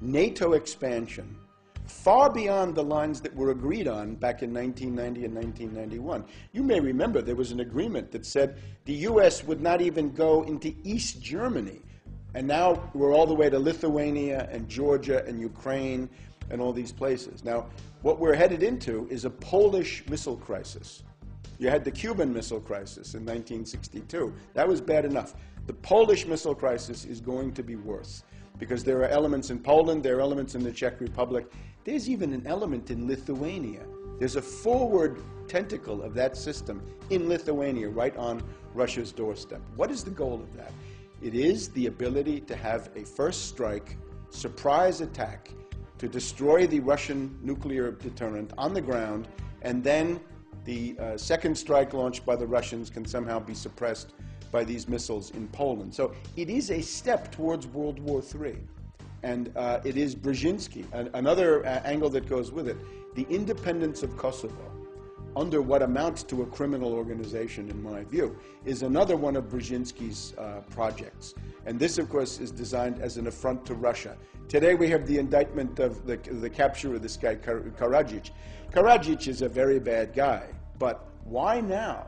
NATO expansion far beyond the lines that were agreed on back in 1990 and 1991. You may remember there was an agreement that said the U.S. would not even go into East Germany. And now we're all the way to Lithuania and Georgia and Ukraine and all these places. Now, what we're headed into is a Polish missile crisis. You had the Cuban Missile Crisis in 1962. That was bad enough. The Polish missile crisis is going to be worse because there are elements in Poland, there are elements in the Czech Republic, there's even an element in Lithuania. There's a forward tentacle of that system in Lithuania, right on Russia's doorstep. What is the goal of that? It is the ability to have a first strike, surprise attack, to destroy the Russian nuclear deterrent on the ground, and then the uh, second strike launched by the Russians can somehow be suppressed by these missiles in Poland. So it is a step towards World War III. And uh, it is Brzezinski, an, another uh, angle that goes with it. The independence of Kosovo, under what amounts to a criminal organization, in my view, is another one of Brzezinski's uh, projects. And this, of course, is designed as an affront to Russia. Today we have the indictment of the, the capture of this guy, Karadzic. Karadzic is a very bad guy, but why now?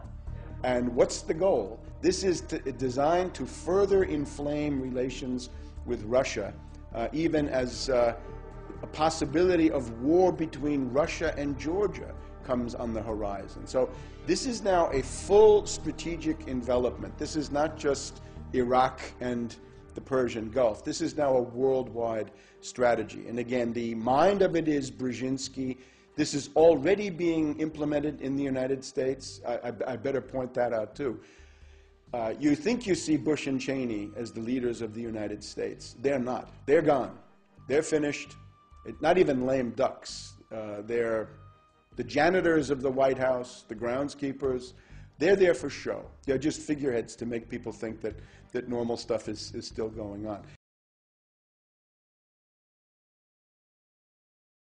And what's the goal? This is designed to further inflame relations with Russia uh, even as uh, a possibility of war between Russia and Georgia comes on the horizon. So this is now a full strategic envelopment. This is not just Iraq and the Persian Gulf. This is now a worldwide strategy. And again, the mind of it is Brzezinski. This is already being implemented in the United States. I, I, I better point that out too. Uh, you think you see Bush and Cheney as the leaders of the United States. They're not. They're gone. They're finished. It, not even lame ducks. Uh, they're the janitors of the White House, the groundskeepers. They're there for show. They're just figureheads to make people think that, that normal stuff is, is still going on.